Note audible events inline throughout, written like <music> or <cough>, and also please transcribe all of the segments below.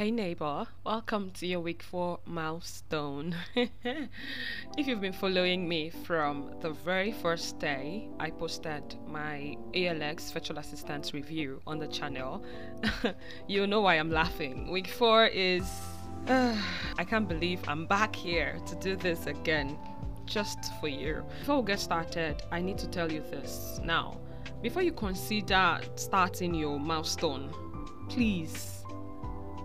Hey neighbor, welcome to your week 4 milestone. <laughs> if you've been following me from the very first day I posted my ALX virtual assistant review on the channel, <laughs> you know why I'm laughing. Week 4 is. <sighs> I can't believe I'm back here to do this again just for you. Before we get started, I need to tell you this. Now, before you consider starting your milestone, please,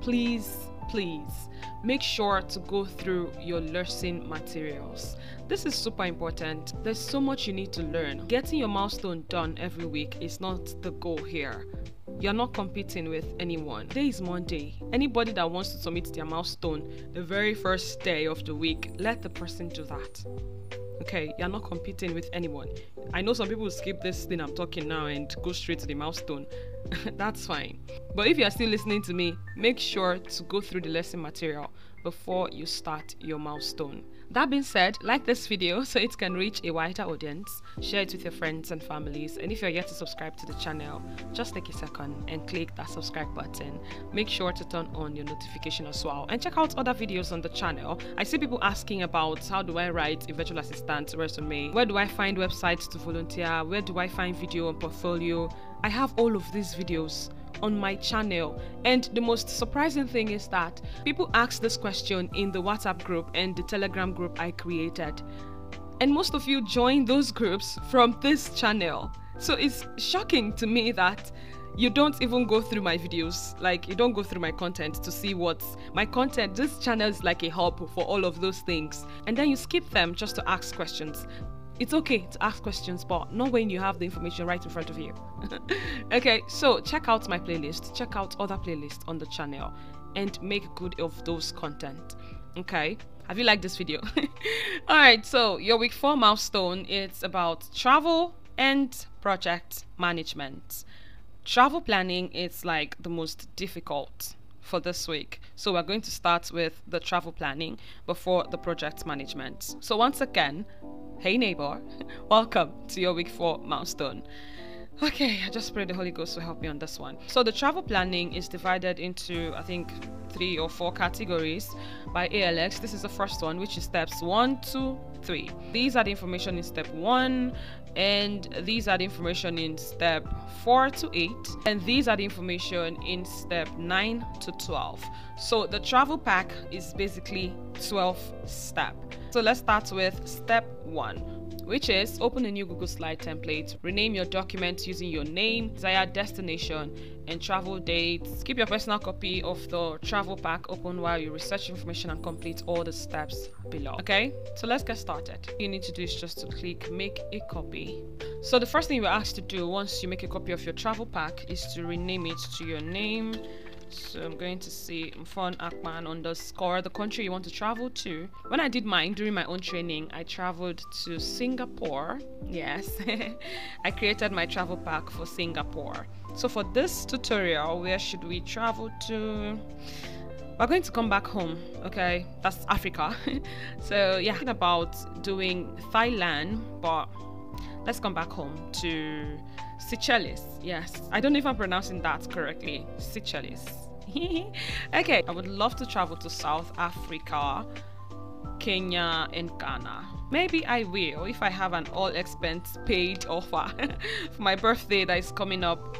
please, please make sure to go through your lesson materials. This is super important. There's so much you need to learn. Getting your milestone done every week is not the goal here. You're not competing with anyone. Today is Monday. Anybody that wants to submit their milestone the very first day of the week, let the person do that. Okay, you're not competing with anyone. I know some people skip this thing I'm talking now and go straight to the milestone. <laughs> That's fine. But if you are still listening to me, make sure to go through the lesson material before you start your milestone. That being said, like this video <laughs> so it can reach a wider audience, share it with your friends and families, and if you're yet to subscribe to the channel, just take a second and click that subscribe button. Make sure to turn on your notification as well, and check out other videos on the channel. I see people asking about how do I write a virtual assistant resume, where do I find websites to volunteer, where do I find video and portfolio. I have all of these videos on my channel. And the most surprising thing is that people ask this question in the WhatsApp group and the Telegram group I created. And most of you join those groups from this channel. So it's shocking to me that you don't even go through my videos like you don't go through my content to see what's my content this channel is like a hub for all of those things and then you skip them just to ask questions it's okay to ask questions, but not when you have the information right in front of you. <laughs> okay, so check out my playlist, check out other playlists on the channel, and make good of those content. Okay, have you liked this video? <laughs> All right, so your week four milestone it's about travel and project management. Travel planning is like the most difficult for this week. So we're going to start with the travel planning before the project management. So once again, hey neighbor, <laughs> welcome to your week four milestone. Okay, I just pray the Holy Ghost will help me on this one. So the travel planning is divided into I think three or four categories by ALX. This is the first one, which is steps one, two, three. These are the information in step one, and these are the information in step 4 to 8 and these are the information in step 9 to 12 so the travel pack is basically 12 step. So let's start with step 1 which is open a new Google Slide template, rename your document using your name, desired destination, and travel dates. Keep your personal copy of the travel pack open while you research information and complete all the steps below. Okay, so let's get started. You need to do is just to click make a copy. So the first thing you're asked to do once you make a copy of your travel pack is to rename it to your name so I'm going to say Mfon Akpan underscore the country you want to travel to. When I did mine during my own training, I traveled to Singapore. Yes, <laughs> I created my travel pack for Singapore. So for this tutorial, where should we travel to? We're going to come back home, okay? That's Africa. <laughs> so yeah, about doing Thailand, but let's come back home to Seychelles. Yes, I don't know if I'm pronouncing that correctly. Seychelles. <laughs> okay, I would love to travel to South Africa, Kenya, and Ghana. Maybe I will if I have an all expense paid <laughs> offer for my birthday that is coming up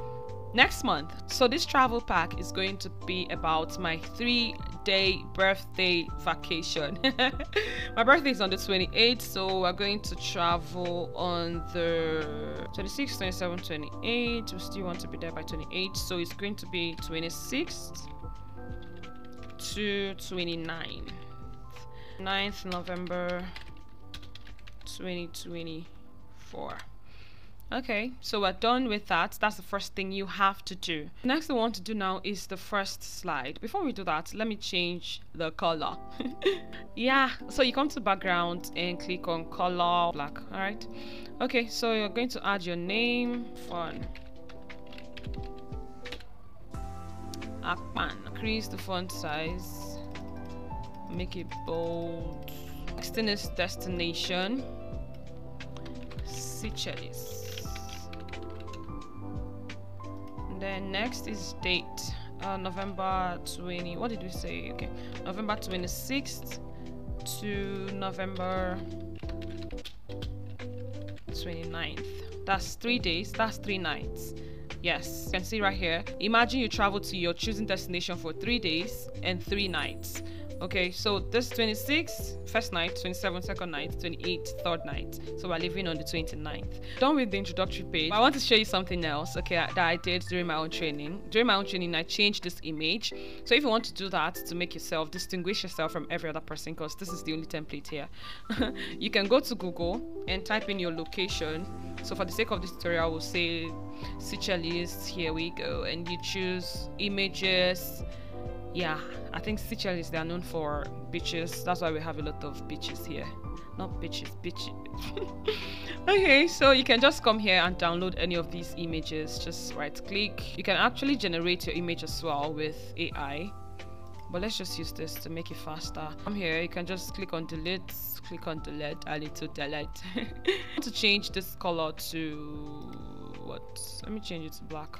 next month. So this travel pack is going to be about my three day birthday vacation. <laughs> my birthday is on the 28th, so we're going to travel on the 26th, 27th, 28th. We still want to be there by 28th, so it's going to be 26th to 29th. 9th November 2024. Okay, so we're done with that. That's the first thing you have to do. Next thing we want to do now is the first slide. Before we do that, let me change the color. <laughs> yeah, so you come to background and click on color black, all right? Okay, so you're going to add your name, Mfon. Akpan. Increase the font size. Make it bold. Next thing is destination. Seychelles. Then next is date. uh, November 20. What did we say? Okay, November 26th to November 29th. That's three days. That's three nights. Yes, you can see right here. Imagine you travel to your choosing destination for three days and three nights. Okay, so this 26, first night, 27, second night, 28, third night. So we're leaving on the 29th. Done with the introductory page. I want to show you something else, okay, that I did during my own training. During my own training, I changed this image. So if you want to do that to make yourself distinguish yourself from every other person, because this is the only template here, <laughs> you can go to Google and type in your location. So for the sake of this tutorial, we'll say Seychelles. Here we go, and you choose images yeah i think Seychelles they are known for beaches. That's why we have a lot of beaches here. Not beaches beaches <laughs> okay so you can just come here and download any of these images. Just right click you can actually generate your image as well with ai but let's just use this to make it faster. Come here you can just click on delete click on delete a little delete. <laughs> I want to change this color to what? Let me change it to black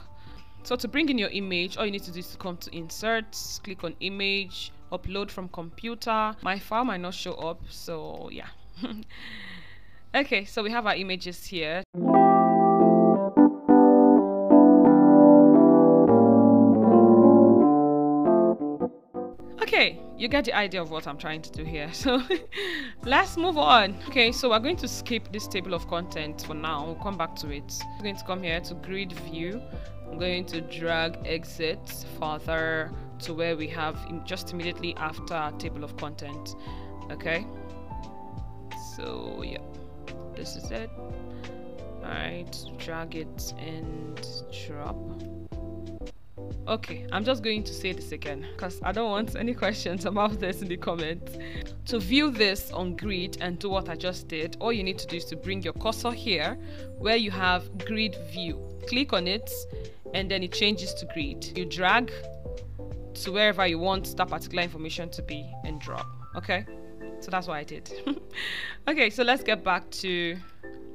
so to bring in your image, all you need to do is to come to insert, click on image, upload from computer. My file might not show up, so yeah. <laughs> okay, so we have our images here. You get the idea of what I'm trying to do here. <laughs> So let's move on. Okay, so we're going to skip this table of content for now. We'll come back to it. We're going to come here to grid view I'm going to drag exit further to where we have just immediately after table of content okay so yeah this is it all right drag it and drop okay i'm just going to say this again because i don't want any <laughs> questions about this in the comments to view this on grid and do what i just did all you need to do is to bring your cursor here where you have grid view click on it and then it changes to grid. You drag to wherever you want that particular information to be and drop. Okay, so that's what I did. <laughs> okay, so let's get back to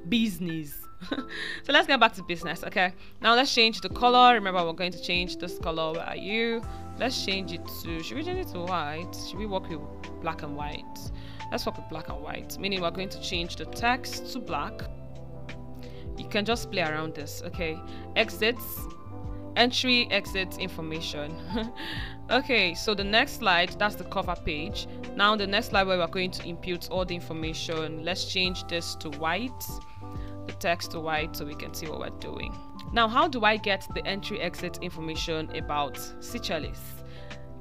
business. <laughs> so let's get back to business. Okay, now let's change the color. Remember, we're going to change this color. Where are you? Let's change it to. Should we change it to white? Should we work with black and white? Let's work with black and white. Meaning we're going to change the text to black. You can just play around this. Okay, exits entry exit information <laughs> okay so the next slide that's the cover page now the next slide where we're going to input all the information let's change this to white text to white so we can see what we're doing now how do i get the entry exit information about Seychelles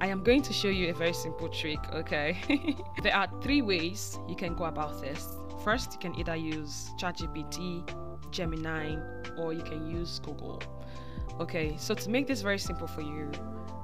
I am going to show you a very simple trick, okay? <laughs> there are three ways you can go about this. First, you can either use ChatGPT, Gemini, or you can use Google. Okay, so to make this very simple for you,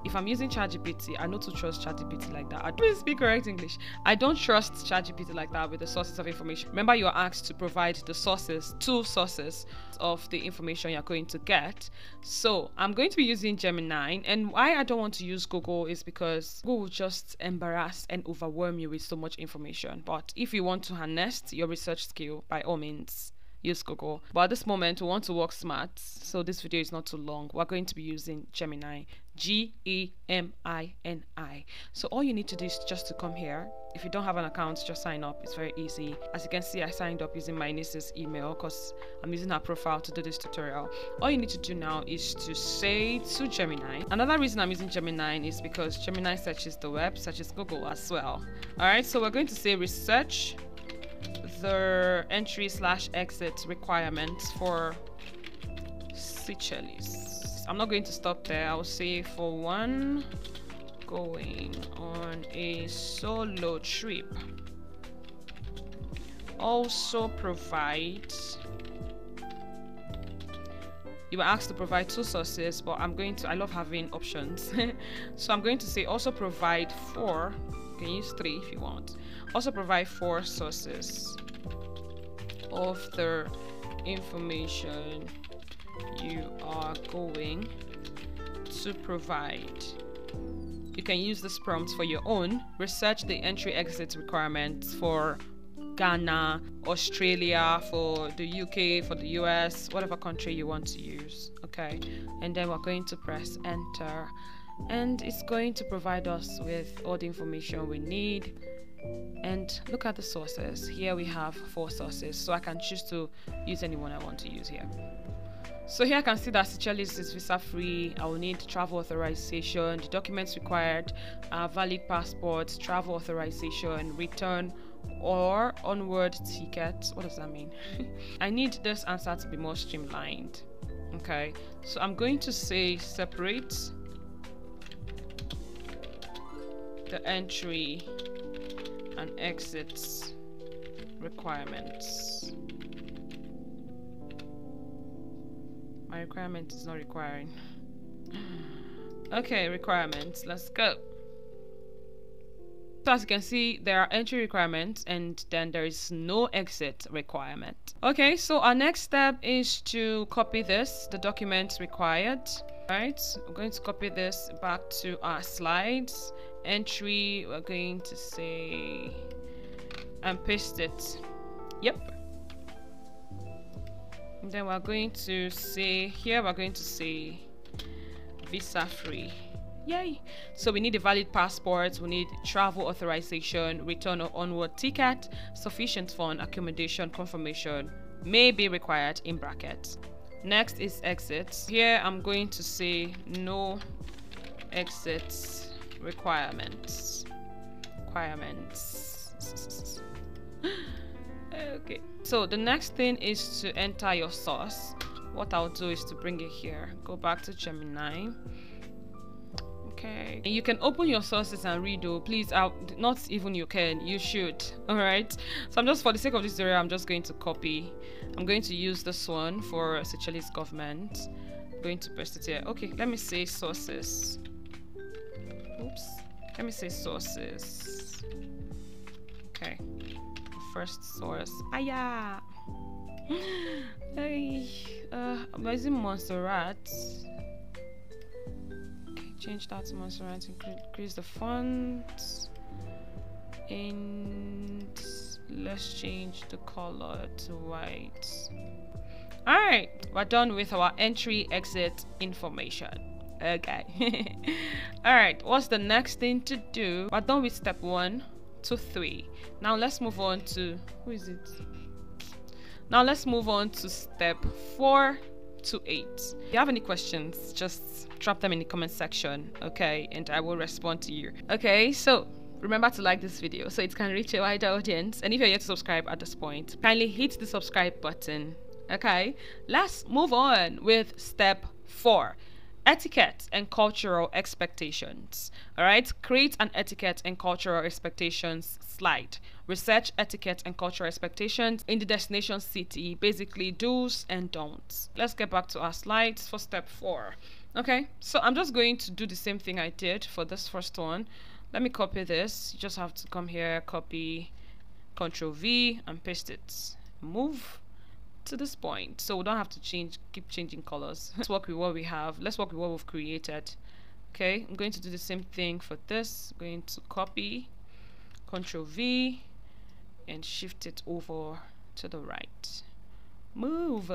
if I'm using ChatGPT, I know to trust ChatGPT like that. I don't speak correct English. I don't trust ChatGPT like that with the sources of information. Remember, you're asked to provide the sources, two sources of the information you're going to get. So I'm going to be using Gemini. And why I don't want to use Google is because Google will just embarrass and overwhelm you with so much information. But if you want to harness your research skill, by all means, use Google. But at this moment, we want to work smart, so this video is not too long. We're going to be using Gemini, G E M I N I. So all you need to do is just to come here. If you don't have an account, just sign up. It's very easy. As you can see, I signed up using my niece's email because I'm using her profile to do this tutorial. All you need to do now is to say to Gemini. Another reason I'm using Gemini is because Gemini searches the web, searches Google as well. All right, so we're going to say research the entry slash exit requirements for Seychelles. I'm not going to stop there. I'll say for one going on a solo trip. Also provide you were asked to provide two sources but I'm going to I love having options <laughs> so I'm going to say also provide four can use three if you want also provide four sources of the information you are going to provide. You can use this prompt for your own. Research the entry exit requirements for Ghana, Australia, for the UK, for the US, whatever country you want to use. Okay, and then we're going to press enter and it's going to provide us with all the information we need and look at the sources here we have four sources so I can choose to use any one I want to use here so here I can see that Seychelles is visa free. I will need travel authorization, the documents required, uh, valid passport, travel authorization, return or onward ticket. What does that mean? <laughs> I need this answer to be more streamlined. Okay, so I'm going to say separate the entry and exits requirements. My requirement is not requiring. okay, requirements. Let's go. So as you can see, there are entry requirements and then there is no exit requirement. Okay, so our next step is to copy this, the documents required. Right, I'm going to copy this back to our slides. Entry, we're going to say, and paste it. Yep, and then we're going to say here we're going to say visa free. Yay. So we need a valid passport we need travel authorization return or onward ticket sufficient fund accommodation confirmation may be required in brackets. Next is exit here i'm going to say no exits requirements. Requirements. Okay. So the next thing is to enter your source. What I'll do is to bring it here. Go back to Gemini. Okay. You can open your sources and read please out not even you can. You should. <laughs> All right so I'm just for the sake of this area I'm just going to copy. I'm going to use this one for Seychelles government. I'm going to paste it here. Okay let me say sources oops let me say sources okay first source. Aya! <gasps> hey, uh, I'm using Montserrat. Okay, change that to Montserrat. Increase the font. And let's change the color to white. Alright, we're done with our entry exit information. Okay. <laughs> Alright, what's the next thing to do? We're done with step one to 3. Now let's move on to, who is it? Now let's move on to step 4 to 8. If you have any questions, just drop them in the comment section, okay? And I will respond to you. Okay, so remember to like this video so it can reach a wider audience. And if you're yet to subscribe at this point, kindly hit the subscribe button, okay? Let's move on with step 4 etiquette and cultural expectations. All right, create an etiquette and cultural expectations slide. Research etiquette and cultural expectations in the destination city, basically do's and don'ts. Let's get back to our slides for step four. Okay, so I'm just going to do the same thing I did for this first one. Let me copy this. You just have to come here, copy, Control V, and paste it. Move to this point so we don't have to change keep changing colors. <laughs> Let's work with what we have. Let's work with what we've created. Okay I'm going to do the same thing for this. I'm going to copy control V and shift it over to the right. Move.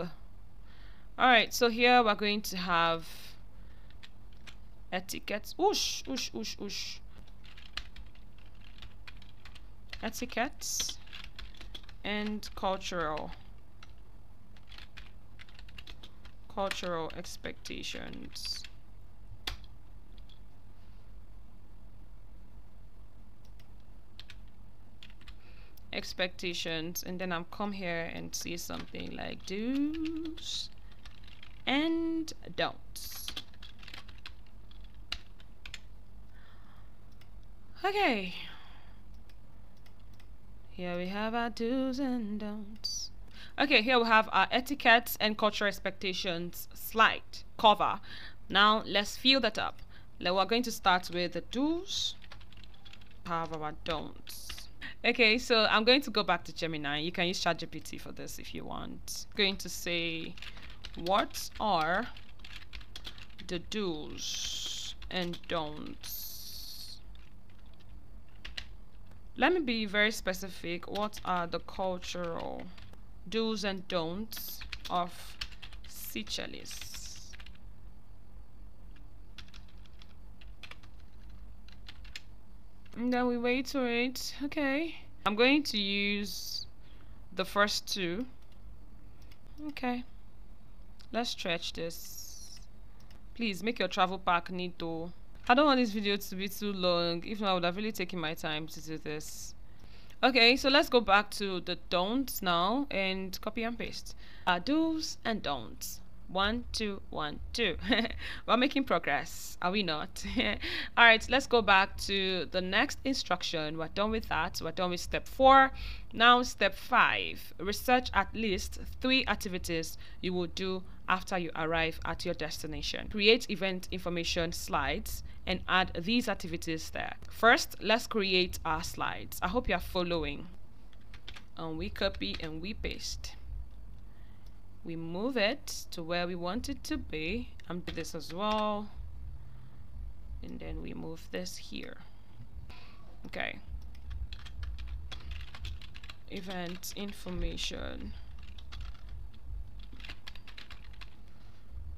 Alright so here we're going to have etiquettes oosh oosh oosh oosh etiquettes and cultural cultural expectations. expectations and then I'll come here and see something like do's and don'ts. Okay. Here we have our do's and don'ts Okay, here we have uh, our etiquette and cultural expectations slide cover. Now let's fill that up. Now we're going to start with the do's, have our don'ts. Okay, so I'm going to go back to Gemini. You can use ChatGPT for this if you want. I'm going to say, what are the do's and don'ts? Let me be very specific. What are the cultural do's and don'ts of Seychelles. And then we wait for it. Okay. I'm going to use the first two. Okay. Let's stretch this. Please make your travel pack neat though. I don't want this video to be too long. If not, I would have really taken my time to do this. Okay, so let's go back to the don'ts now and copy and paste. Uh, do's and don'ts. One, two, one, two. <laughs> We're making progress, are we not? <laughs> All right, let's go back to the next instruction. We're done with that. We're done with step four. Now, step five research at least three activities you will do after you arrive at your destination. Create event information slides and add these activities there. First, let's create our slides. I hope you're following. And we copy and we paste we move it to where we want it to be and do this as well and then we move this here okay event information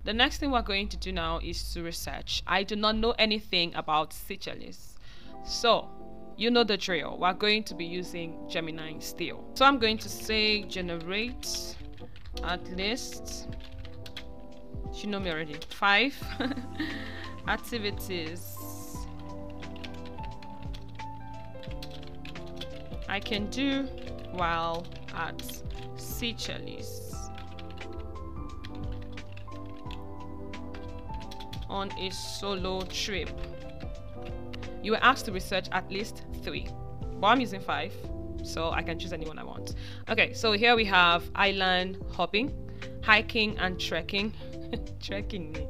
the next thing we're going to do now is to research. I do not know anything about Seychelles. So you know the drill. We're going to be using Gemini still so I'm going to say generate at least you know me already? Five <laughs> activities. I can do while at Seychelles on a solo trip. You were asked to research at least three. But I'm using five so I can choose anyone I want. Okay, so here we have island hopping, hiking and trekking, <laughs> trekking, me,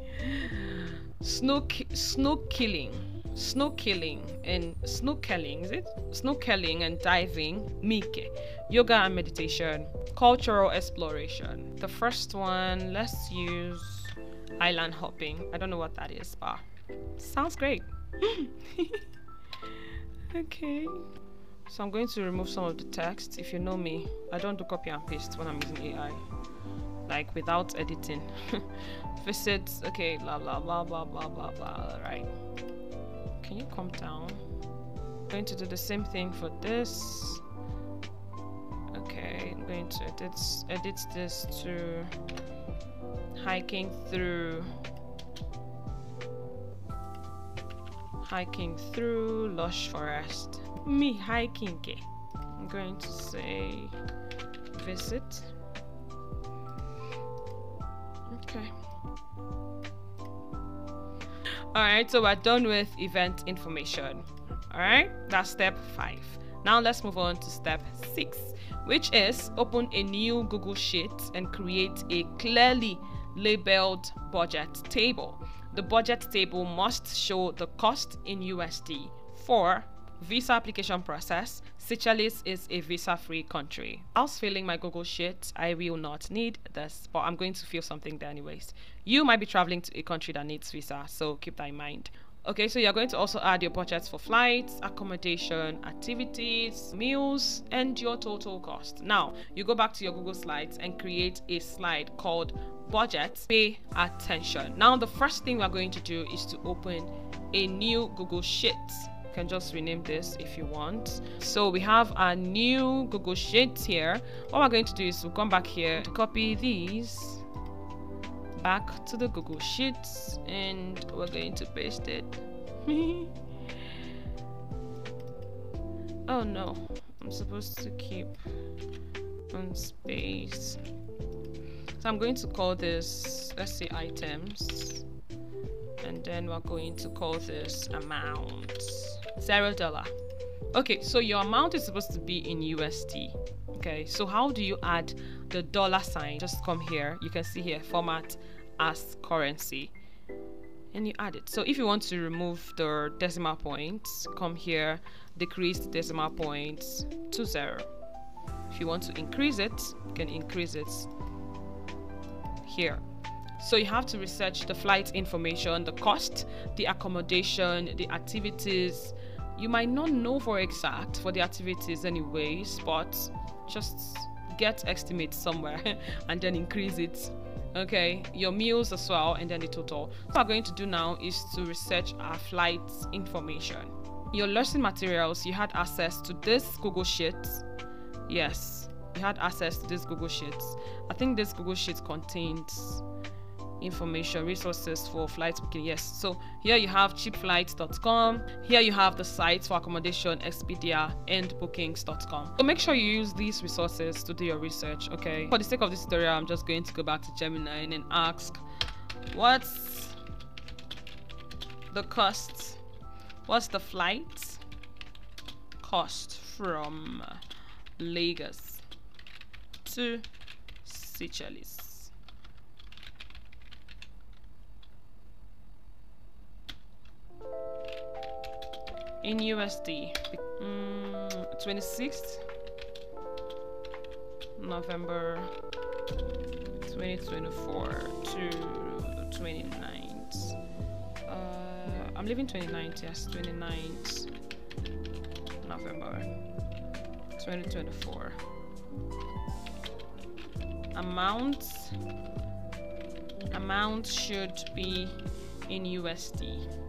snook snorkeling, snorkeling and snorkeling is it? Snorkeling and diving, mike, yoga and meditation, cultural exploration. The first one, let's use island hopping. I don't know what that is, but sounds great. <laughs> okay. So I'm going to remove some of the text. If you know me, I don't do copy and paste when I'm using AI. Like without editing. <laughs> Visit, okay, blah blah blah blah blah blah blah. Right. Can you come down? I'm going to do the same thing for this. Okay, I'm going to edit edit this to hiking through hiking through lush forest. Me hiking i'm going to say visit. Okay. All right so we're done with event information. All right that's step five. Now let's move on to step six which is open a new google sheet and create a clearly labeled budget table the budget table must show the cost in usd for Visa application process. Seychelles is a visa-free country. I was filling my Google Sheet. I will not need this, but I'm going to fill something there anyways. You might be traveling to a country that needs visa, so keep that in mind. Okay, so you're going to also add your budgets for flights, accommodation, activities, meals, and your total cost. Now, you go back to your Google Slides and create a slide called Budget. Pay attention. Now, the first thing we're going to do is to open a new Google Sheet You can just rename this if you want so we have a new google sheet here what we're going to do is we'll come back here to copy these back to the google sheets and we're going to paste it. <laughs> Oh no. I'm supposed to keep on space. So i'm going to call this let's say items. And then we're going to call this amount zero dollar. Okay so your amount is supposed to be in USD okay so how do you add the dollar sign just come here. You can see here format as currency. And you add it. So if you want to remove the decimal points come here decrease the decimal points to zero. If you want to increase it you can increase it here. So you have to research the flight information, the cost, the accommodation, the activities. You might not know for exact for the activities anyways, but just get estimates somewhere <laughs> and then increase it okay your meals as well and then the total what we're going to do now is to research our flight information your lesson materials, you had access to this Google Sheets. Yes, you had access to this Google Sheets. I think this Google Sheet contains information resources for flight booking yes. So here you have cheapflights.com here you have the sites for accommodation expedia and bookings.com so make sure you use these resources to do your research okay? For the sake of this tutorial i'm just going to go back to gemini and ask what's the cost? What's the flight cost from lagos to Seychelles in USD. Mm, 26th November 2024 to 29th. Uh, I'm leaving 29th, yes, 29th November 2024. Amount amount should be in USD.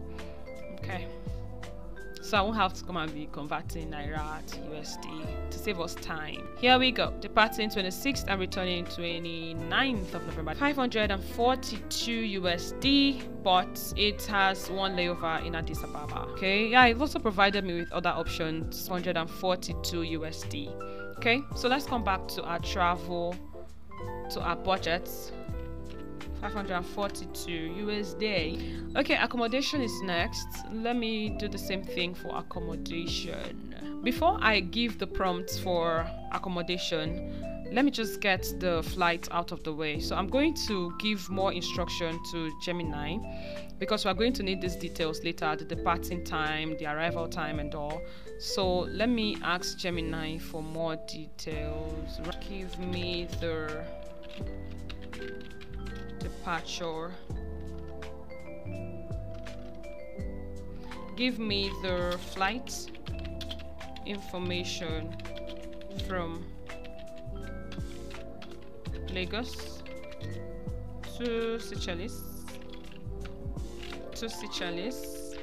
So I won't have to come and be converting Naira to USD to save us time. Here we go. Departing 26th and returning 29th of November. 542 USD, but it has one layover in Addis Ababa. Okay, yeah, it also provided me with other options. 142 USD. Okay, so let's come back to our travel, to our budgets. 542 USD. Okay, accommodation is next. Let me do the same thing for accommodation. Before I give the prompts for accommodation, let me just get the flight out of the way. So I'm going to give more instruction to Gemini because we're going to need these details later, the departing time, the arrival time and all. So let me ask Gemini for more details. Give me the departure. Give me the flight information from Lagos to Seychelles to Seychelles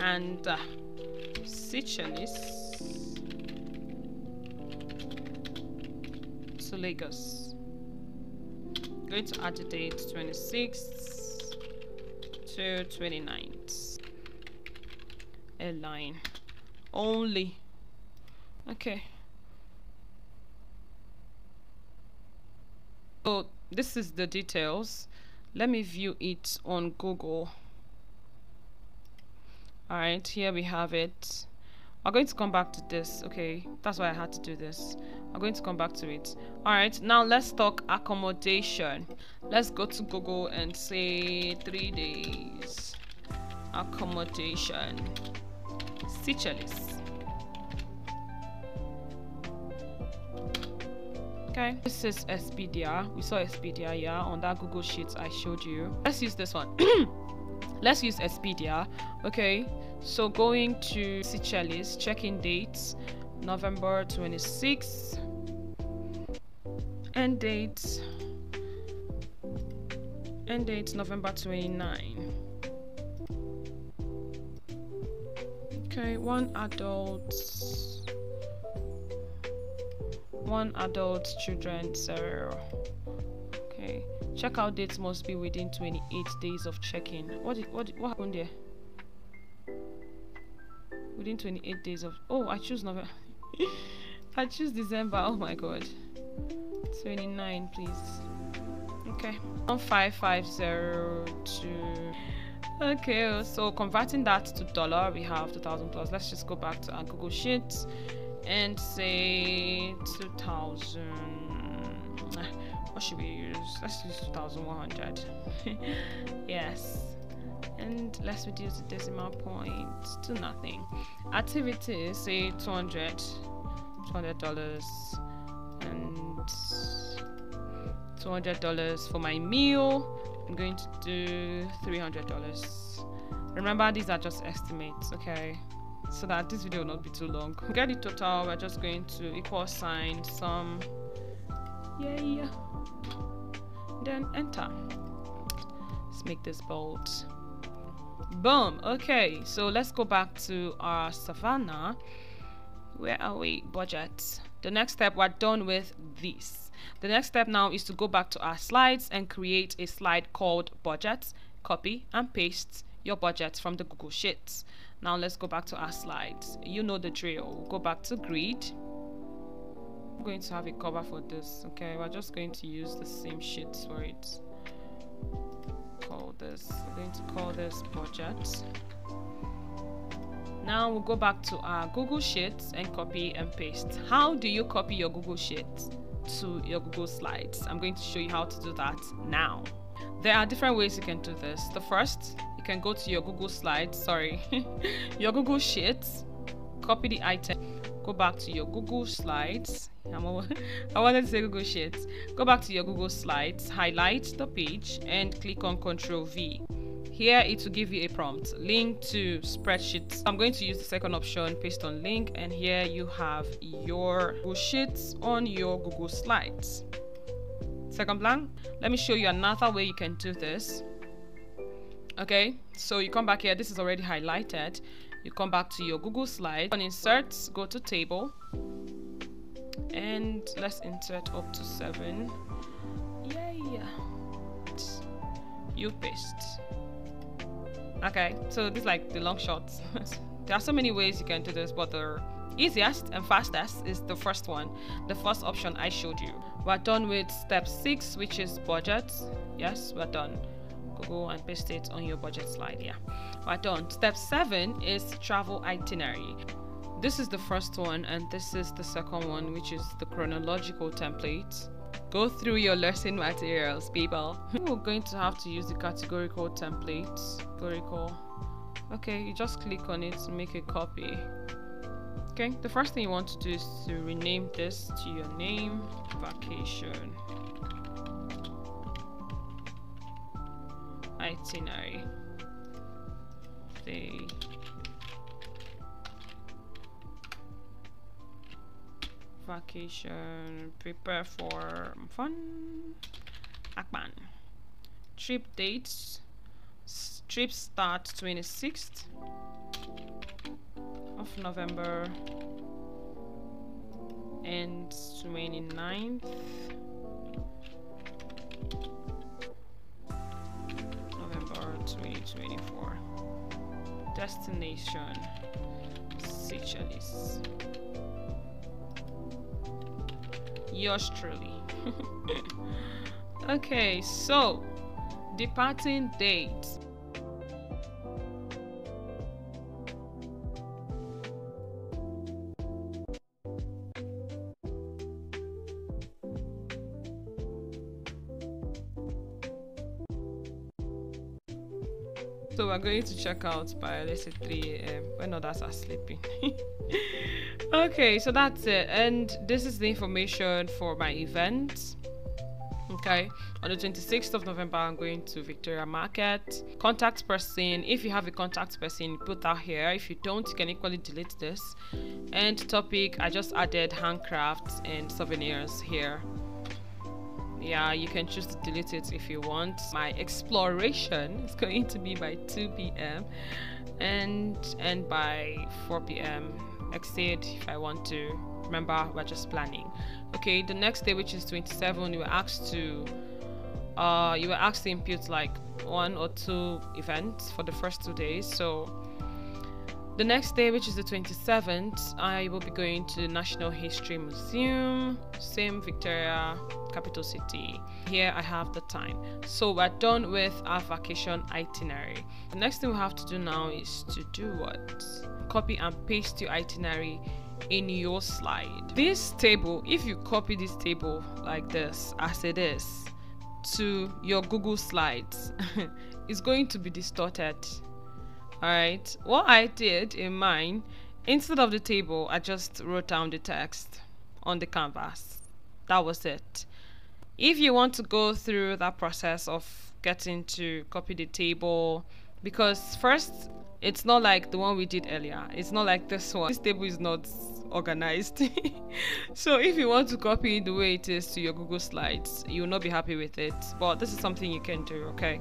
and uh, Seychelles to Lagos going to add the date 26th to 29th line, only. Okay. So this is the details. Let me view it on google. All right here we have it we're going to come back to this okay? That's why i had to do this. I'm going to come back to it. All right now let's talk accommodation. Let's go to google and say three days. Accommodation. Seychelles okay this is expedia. We saw expedia yeah on that google sheet i showed you. Let's use this one. <clears throat> Let's use expedia okay so going to Seychelles, check-in dates, November 26th, end date, end date November 29. Okay, one adult, one adult, children zero. Okay, checkout dates must be within 28 days of check-in. What what what happened there? Within 28 days of oh i choose november <laughs> i choose december oh my god. 29 please. Okay. 1550 okay so converting that to dollar we have 2000 plus. Let's just go back to our google sheets and say 2000 what should we use? Let's use 2100 <laughs> yes and let's reduce the decimal point to nothing. Activities say 200 200 dollars and 200 dollars for my meal. I'm going to do 300 dollars. Remember these are just estimates okay? So that this video will not be too long. Get the total we're just going to equal sign sum yay. Then enter. Let's make this bold Boom. Okay, so let's go back to our Savannah. Where are we? Budgets. The next step, we're done with this. The next step now is to go back to our slides and create a slide called budgets. Copy and paste your budgets from the Google Sheets. Now let's go back to our slides. You know the drill. Go back to grid. I'm going to have a cover for this. Okay, we're just going to use the same sheets for it. This. We're going to call this budget. Now we'll go back to our Google Sheets and copy and paste. How do you copy your Google Sheets to your Google Slides? I'm going to show you how to do that now. There are different ways you can do this. The first, you can go to your Google Slides, sorry, <laughs> your Google Sheets, copy the item, go back to your Google Slides. <laughs> <laughs> I wanted to say Google Sheets. Go back to your Google Slides, highlight the page, and click on Control V. Here it will give you a prompt, link to spreadsheets. I'm going to use the second option, paste on link, and here you have your Google Sheets on your Google Slides. Second blank. Let me show you another way you can do this. Okay, so you come back here, this is already highlighted. You come back to your Google slide, on insert, go to table, and let's insert up to seven. Yay! You paste. Okay, so this is like the long shots. <laughs> there are so many ways you can do this, but the easiest and fastest is the first one, the first option I showed you. We're done with step six, which is budget. Yes, we're done. Go and paste it on your budget slide. Yeah, we're done. Step seven is travel itinerary. This is the first one, and this is the second one, which is the chronological template. Go through your lesson materials, people. <laughs> We're going to have to use the categorical template. Categorical. Okay, you just click on it to make a copy. Okay, the first thing you want to do is to rename this to your name, vacation. Itinerary. The vacation, prepare for Mfon. Akpan. Trip dates. Trip start 26th of November and 29th November 2024 destination Seychelles. Yours truly. <laughs> Okay so departing date We're going to check out by let's say 3 a.m. when others are sleeping. <laughs> okay, so that's it. And this is the information for my event. Okay, on the 26th of November, I'm going to Victoria Market. Contact person, if you have a contact person, put that here. If you don't, you can equally delete this. And topic, I just added handcrafts and souvenirs here yeah you can choose to delete it if you want. My exploration is going to be by 2 p.m and and by 4 p.m exceed if i want to remember we're just planning. Okay the next day which is 27 you were asked to uh you were asked to input like one or two events for the first two days. So the next day, which is the 27th, I will be going to the National History Museum, same Victoria, capital city. Here I have the time. So we're done with our vacation itinerary. The next thing we have to do now is to do what? Copy and paste your itinerary in your slide. This table, if you copy this table like this, as it is, to your Google Slides, <laughs> is going to be distorted Alright, what I did in mine, instead of the table, I just wrote down the text on the canvas. That was it. If you want to go through that process of getting to copy the table, because first, it's not like the one we did earlier. It's not like this one. This table is not organized. <laughs> so if you want to copy the way it is to your Google Slides, you will not be happy with it. But this is something you can do, okay?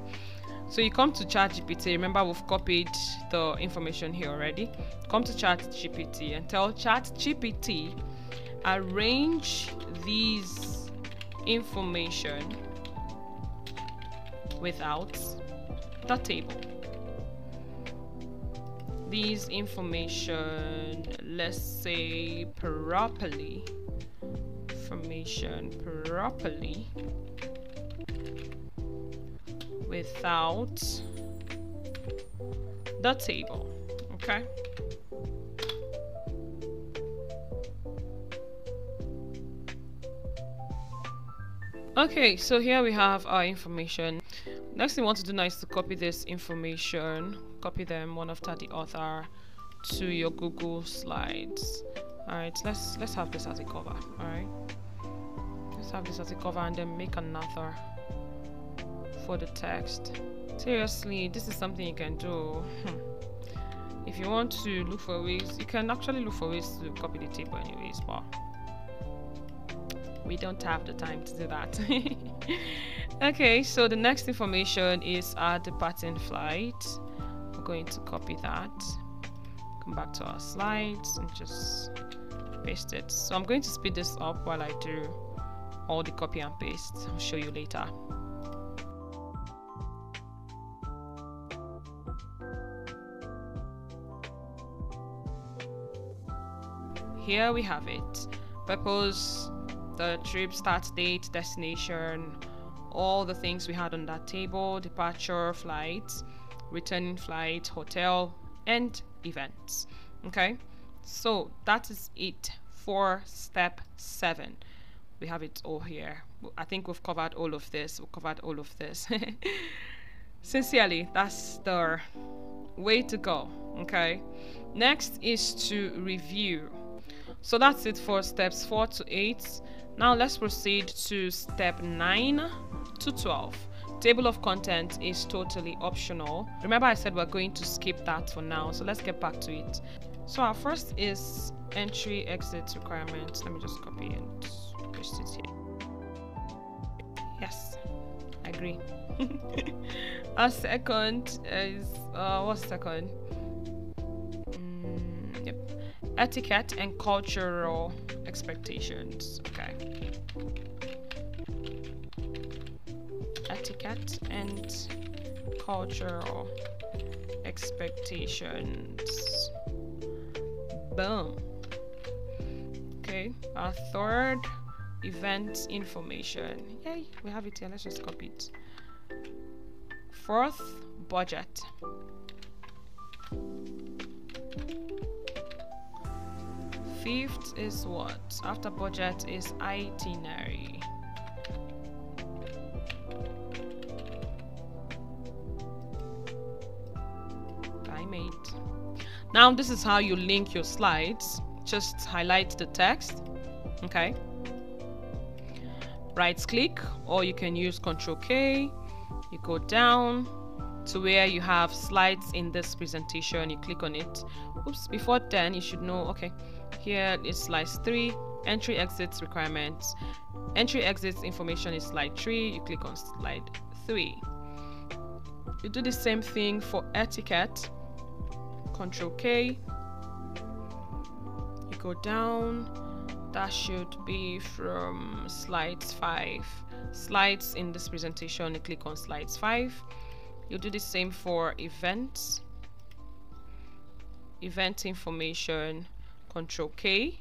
So you come to ChatGPT. Remember, we've copied the information here already. Come to ChatGPT and tell ChatGPT arrange these information without the table. These information, let's say properly, information properly without the table okay? Okay so here we have our information. Next thing we want to do now is to copy this information copy them one after the other to your google slides. All right let's let's have this as a cover all right let's have this as a cover and then make another for the text. Seriously, this is something you can do. Hmm. if you want to look for ways, you can actually look for ways to copy the table anyways, but we don't have the time to do that. <laughs> okay, so the next information is our departing flight. We're going to copy that. Come back to our slides and just paste it. So I'm going to speed this up while I do all the copy and paste. I'll show you later. Here we have it. Purpose the trip start date destination all the things we had on that table departure flight returning flight hotel and events. Okay? So that is it for step seven. We have it all here. I think we've covered all of this. We've covered all of this. <laughs> Sincerely that's the way to go. Okay? Next is to review so that's it for steps 4 to 8. Now let's proceed to step 9 to 12. Table of content is totally optional. Remember I said we're going to skip that for now, so let's get back to it. So our first is entry exit requirements. Let me just copy and paste it here. Yes, I agree. <laughs> our second is, uh, what's second? Etiquette and cultural expectations. Okay. Etiquette and cultural expectations. Boom. Okay, our third event information. Yay, we have it here. Let's just copy it. Fourth, budget. Fifth is what? After budget is itinerary. Time eight. Now this is how you link your slides. Just highlight the text. Okay. Right click or you can use Control K. You go down to where you have slides in this presentation. You click on it. Oops, before then you should know, okay, here is slide 3 entry exits requirements. Entry exits information is slide 3 you click on slide 3 you do the same thing for etiquette control K. You go down. That should be from slides 5 slides in this presentation you click on slides 5 you do the same for events. Event information Control K.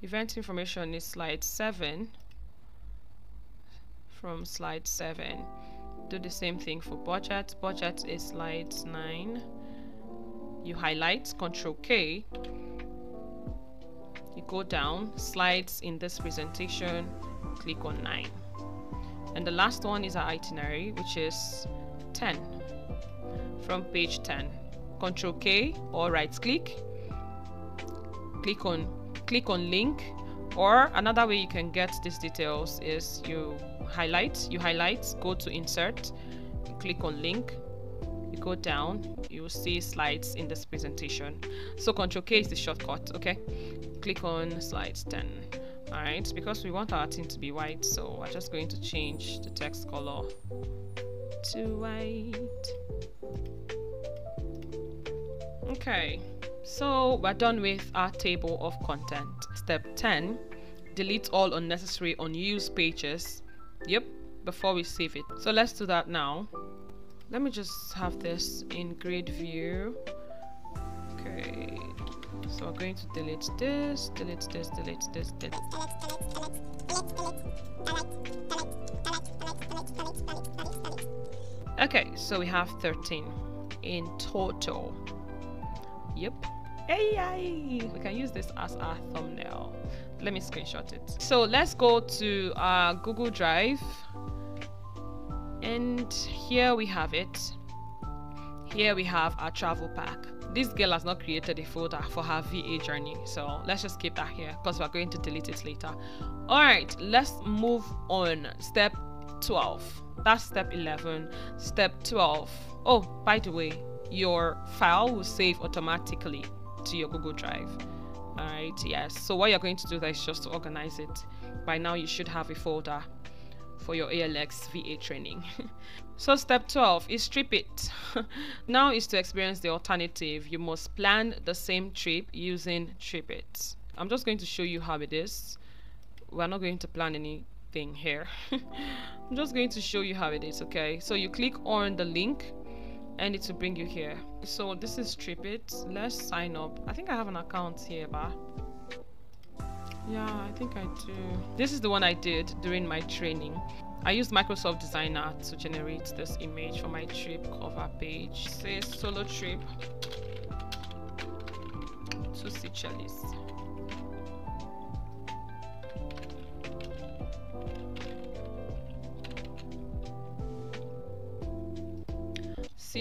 Event information is slide 7 from slide 7. Do the same thing for budget. Budget is slide 9. You highlight Control K. You go down, slides in this presentation, click on 9. And the last one is our itinerary, which is 10 from page 10. Control K or right click click on click on link or another way you can get these details is you highlight you highlight go to insert click on link you go down you will see slides in this presentation. So control k is the shortcut okay? Click on slides 10 all right because we want our thing to be white so we're just going to change the text color to white. Okay, so we're done with our table of content. Step 10 delete all unnecessary unused pages. Yep, before we save it. So let's do that now. Let me just have this in grid view. Okay, so we're going to delete this, delete this, delete this, delete. Okay, so we have 13 in total. Yep. Hey, we can use this as our thumbnail. Let me screenshot it. So let's go to our Google Drive. And here we have it. Here we have our travel pack. This girl has not created a folder for her VA journey. So let's just keep that here because we're going to delete it later. All right, let's move on. Step 12. That's step 11. Step 12. Oh, by the way, your file will save automatically to your Google Drive. Alright, yes. So what you're going to do is just to organize it. By now you should have a folder for your ALX VA training. <laughs> so step 12 is TripIt. <laughs> now is to experience the alternative. You must plan the same trip using TripIt. I'm just going to show you how it is. We're not going to plan anything here. <laughs> I'm just going to show you how it is, okay? So you click on the link and it will bring you here. So this is TripIt. Let's sign up. I think I have an account here but yeah I think I do. This is the one I did during my training. I used Microsoft Designer to generate this image for my trip cover page. It says solo trip to Seychelles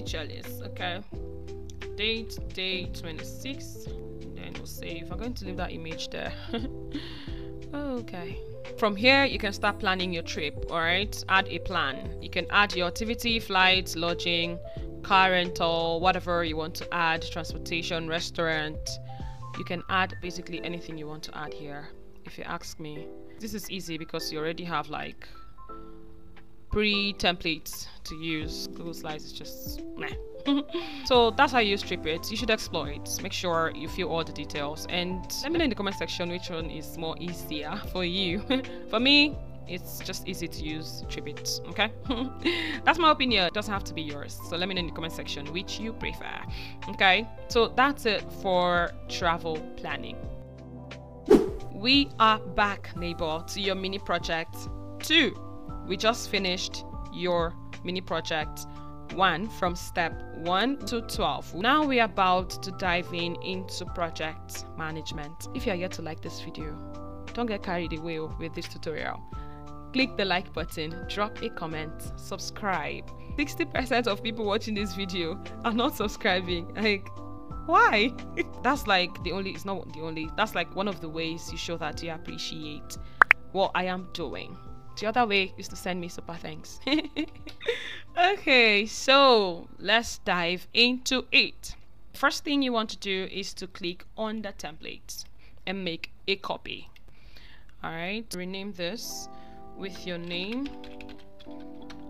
Seychelles. Okay. Date, day 26. Then we'll save. I'm going to leave that image there. <laughs> okay. From here, you can start planning your trip. All right. Add a plan. You can add your activity, flights, lodging, car rental, whatever you want to add, transportation, restaurant. You can add basically anything you want to add here. If you ask me, this is easy because you already have like pre-templates to use. Google Slides is just meh. <laughs> so that's how you use TripIt. You should explore it. Make sure you fill all the details and let me know in the comment section which one is more easier for you. <laughs> for me, it's just easy to use TripIt. Okay, <laughs> that's my opinion. It doesn't have to be yours. So let me know in the comment section which you prefer. Okay, so that's it for travel planning. We are back, neighbor, to your mini project two we just finished your mini project one from step 1 to 12. Now we are about to dive in into project management. If you are yet to like this video, don't get carried away with this tutorial. Click the like button, drop a comment, subscribe. 60% of people watching this video are not subscribing. Like, why? <laughs> that's like the only, it's not the only, that's like one of the ways you show that you appreciate what I am doing. The other way is to send me super thanks. <laughs> okay, so let's dive into it. First thing you want to do is to click on the template and make a copy. Alright, rename this with your name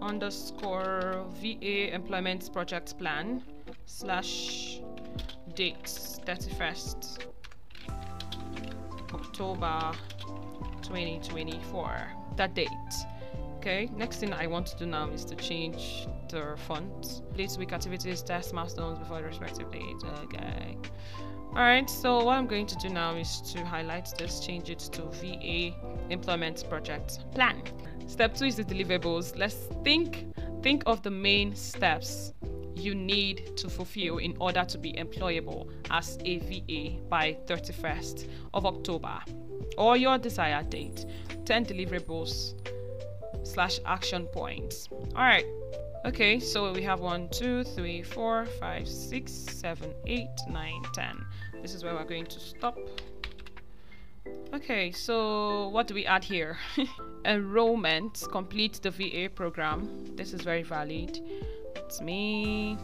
underscore VA employment project plan slash dates 31st October 2024 that date. Okay next thing i want to do now is to change the font. Please week activities test milestones before the respective date okay. All right so what i'm going to do now is to highlight this change it to va employment project plan. Step two is the deliverables. Let's think think of the main steps you need to fulfill in order to be employable as a VA by 31st of October or your desired date. 10 deliverables slash action points. All right. Okay, so we have one, two, three, four, five, six, seven, eight, nine, ten. This is where we're going to stop. Okay, so what do we add here? <laughs> Enrollment, complete the VA program. This is very valid. It's me.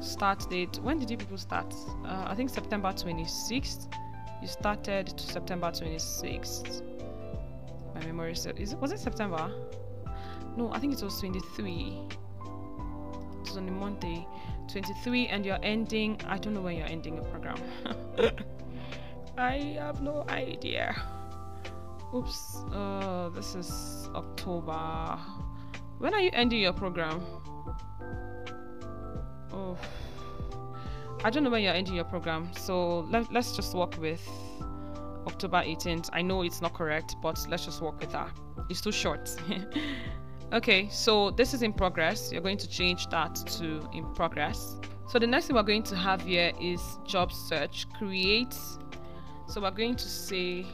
Start date. When did you people start? Uh, I think September 26th. You started September 26th. My memory is was it September? No, I think it was 23. It was on a Monday, 23, and you're ending. I don't know when you're ending your program. <laughs> I have no idea. Oops. Uh, this is October. When are you ending your program? Oh, I don't know when you're ending your program. So let, let's just work with October 18th. I know it's not correct, but let's just work with that. It's too short. <laughs> okay, so this is in progress. You're going to change that to in progress. So the next thing we're going to have here is job search. Create. So we're going to say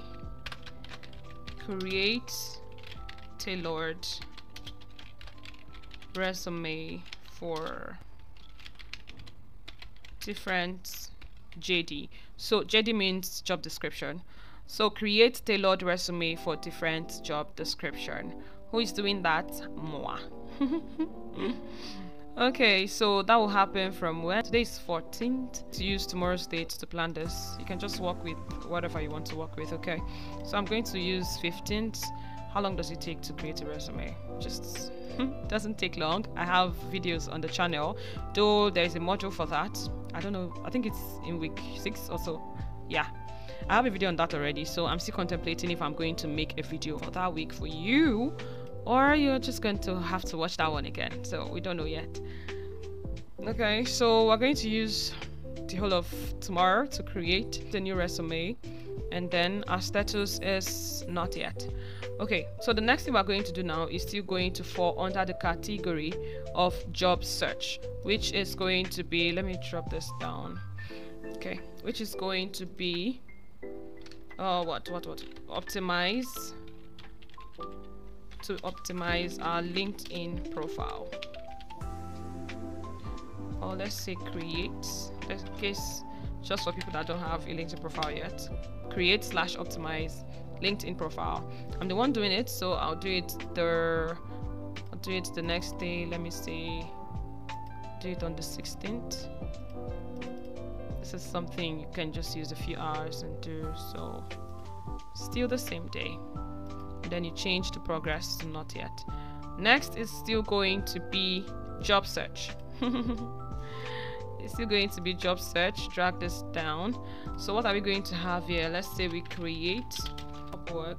create tailored resume for different JD. So JD means job description. So create tailored resume for different job description. Who is doing that? Moi. <laughs> okay, so that will happen from when? Today is 14th. To use tomorrow's date to plan this, you can just work with whatever you want to work with, okay? So I'm going to use 15th. How long does it take to create a resume? Just <laughs> doesn't take long. I have videos on the channel, though there is a module for that. I don't know, I think it's in week 6 or so. Yeah, I have a video on that already, so I'm still contemplating if I'm going to make a video for that week for you, or you're just going to have to watch that one again. So we don't know yet. Okay, so we're going to use the whole of tomorrow to create the new resume, and then our status is not yet. Okay, so the next thing we're going to do now is still going to fall under the category of job search, which is going to be, let me drop this down. Okay, which is going to be uh, what, what, what? Optimize to optimize our LinkedIn profile. Or let's say create, in case just for people that don't have a LinkedIn profile yet. Create slash optimize LinkedIn profile. I'm the one doing it, so I'll do it the I'll do it the next day. Let me see. Do it on the 16th this is something you can just use a few hours and do so still the same day and then you change the progress to not yet next is still going to be job search <laughs> it's still going to be job search drag this down so what are we going to have here let's say we create upwork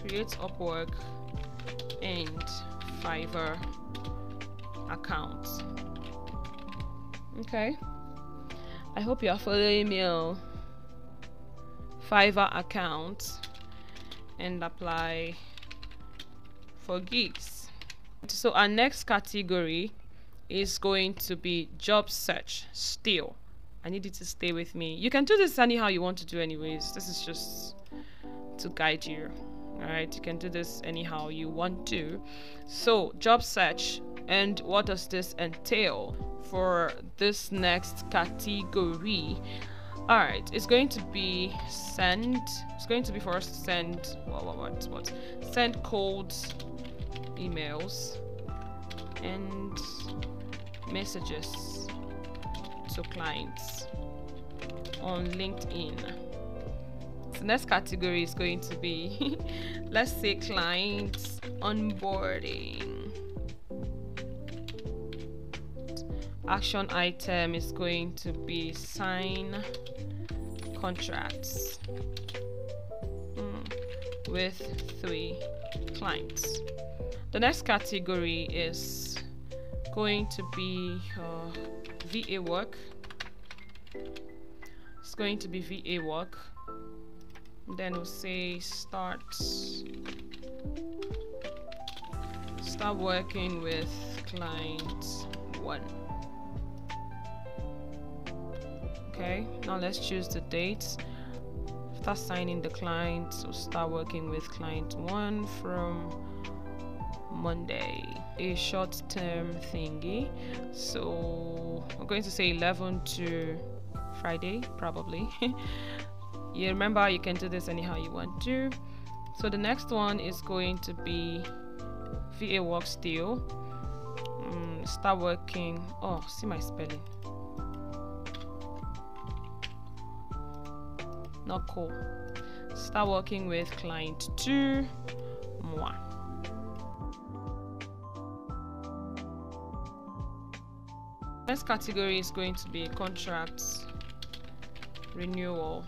create upwork and fiverr accounts Okay. I hope you are following me on Fiverr account and apply for gigs. So our next category is going to be job search still. I need you to stay with me. You can do this anyhow you want to do anyways. This is just to guide you. Alright, you can do this anyhow you want to. So job search and what does this entail? for this next category all right it's going to be send it's going to be for us to send what what what, what send cold emails and messages clients on linkedin the next category is going to be <laughs> let's say clients onboarding action item is going to be sign contracts mm, with three clients. The next category is going to be uh, VA work. It's going to be VA work. Then we'll say start start working with client one. okay now let's choose the date. start signing the client so start working with client one from Monday a short-term thingy. So I'm going to say 11 to Friday probably. <laughs> You remember you can do this anyhow you want to. So the next one is going to be VA work still. Mm, start working. Oh see my spelling. Not cool. Start working with client 2 moi Next category is going to be contracts renewal.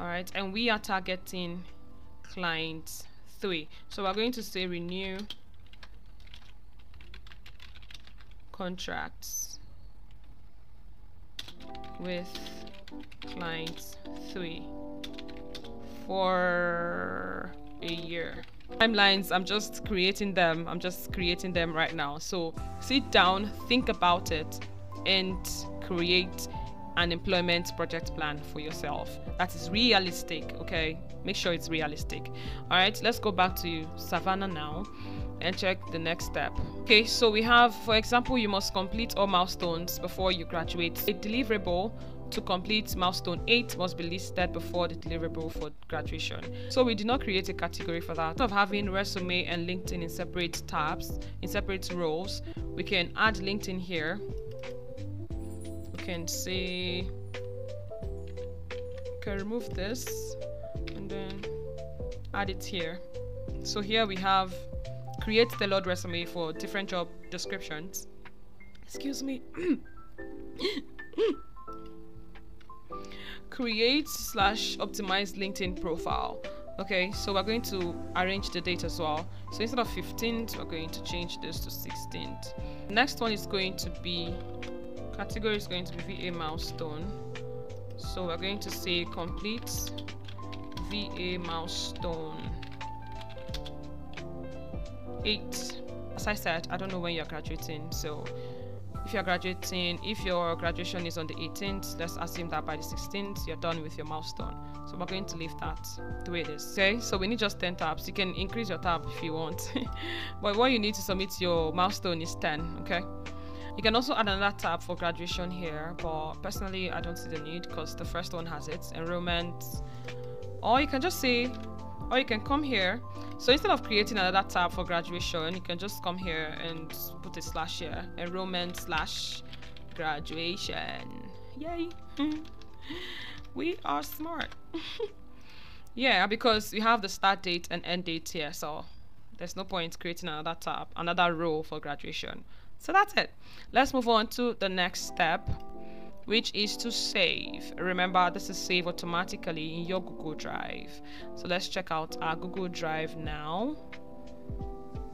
All right, and we are targeting client three. So we're going to say renew contracts with client three for a year timelines i'm just creating them. I'm just creating them right now. So sit down think about it and create an employment project plan for yourself that is realistic okay? Make sure it's realistic. All right let's go back to Savanna now and check the next step. Okay so we have for example you must complete all milestones before you graduate. A deliverable to complete milestone 8 must be listed before the deliverable for graduation. So we did not create a category for that. Instead of having resume and LinkedIn in separate tabs, in separate roles, we can add LinkedIn here. We can say, can remove this and then add it here. So here we have create the tailored resume for different job descriptions. Excuse me. Create slash optimize LinkedIn profile. Okay, so we're going to arrange the date as well. So instead of 15th, we're going to change this to 16th. Next one is going to be category is going to be VA milestone. So we're going to say complete VA milestone 8. As I said, I don't know when you're graduating, so if you're graduating if your graduation is on the 18th let's assume that by the 16th you're done with your milestone. So we're going to leave that the way it is okay? So we need just 10 tabs. You can increase your tab if you want. <laughs> But what you need to submit your milestone is 10 okay? You can also add another tab for graduation here but personally i don't see the need because the first one has it. Enrollment. Or you can just say or you can come here. So instead of creating another tab for graduation you can just come here and put a slash here enrollment slash graduation. Yay. <laughs> We are smart. <laughs> Yeah because we have the start date and end date here so there's no point creating another tab another row for graduation. So that's it. Let's move on to the next step which is to save. Remember, this is save automatically in your Google Drive. So let's check out our Google Drive now.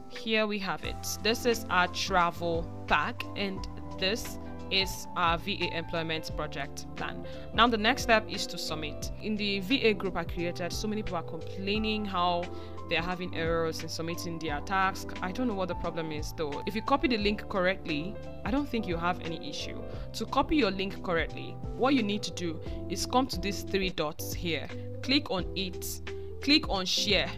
Here we have it. This is our travel pack and this is our VA employment project plan. Now the next step is to submit. In the VA group I created, so many people are complaining how they're having errors in submitting their task. I don't know what the problem is though. If you copy the link correctly, I don't think you have any issue. To copy your link correctly, what you need to do is come to these three dots here. Click on it. Click on share.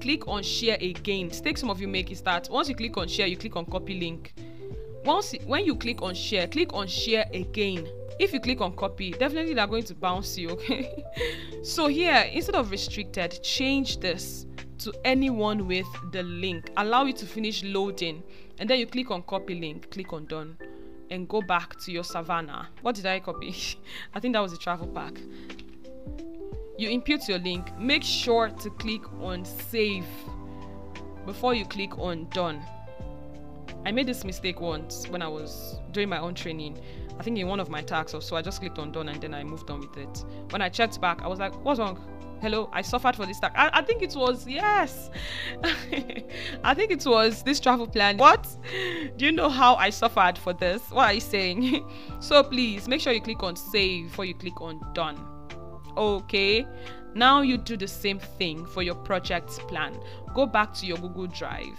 Click on share again. Mistake some of you make is that once you click on share, you click on copy link. Once when you click on share, click on share again if you click on copy definitely they're going to bounce you okay <laughs> so here instead of restricted change this to anyone with the link. Allow it to finish loading. And then you click on copy link, click on done, and go back to your Savanna. What did I copy? <laughs> I think that was a travel pack. You input your link. Make sure to click on save before you click on done. I made this mistake once when I was doing my own training. I think in one of my tasks, so I just clicked on done and then I moved on with it. When I checked back, I was like, what's wrong? Hello i suffered for this I, I think it was yes. <laughs> I think it was this travel plan. What? Do you know how i suffered for this? What are you saying? <laughs> So please make sure you click on save before you click on done. Okay now you do the same thing for your project plan. Go back to your google drive.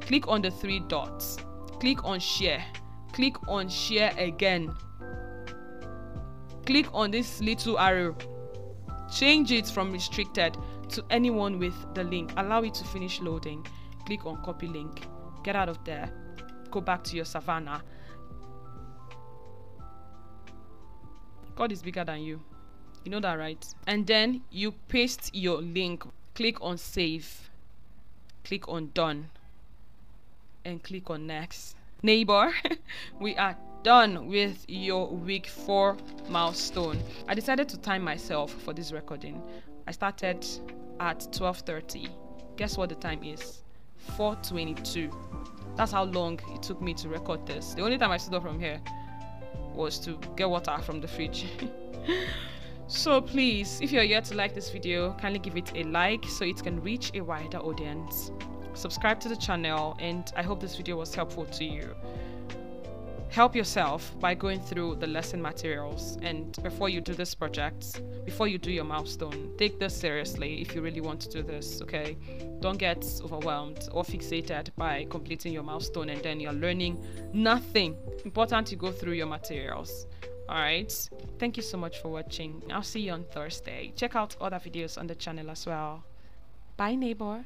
Click on the three dots. Click on share. Click on share again. Click on this little arrow Change it from restricted to anyone with the link. Allow it to finish loading. Click on copy link. Get out of there. Go back to your Savanna. God is bigger than you. You know that, right? And then you paste your link. Click on save. Click on done. And click on next. Neighbor, <laughs> we are done with your week 4 milestone. I decided to time myself for this recording. I started at 12:30. Guess what the time is? 4:22. That's how long it took me to record this. The only time I stood up from here was to get water from the fridge. <laughs> so please, if you're yet to like this video, kindly give it a like so it can reach a wider audience. Subscribe to the channel and I hope this video was helpful to you help yourself by going through the lesson materials and before you do this project before you do your milestone take this seriously if you really want to do this okay? Don't get overwhelmed or fixated by completing your milestone and then you're learning nothing. Important to go through your materials all right thank you so much for watching. I'll see you on thursday. Check out other videos on the channel as well. Bye neighbor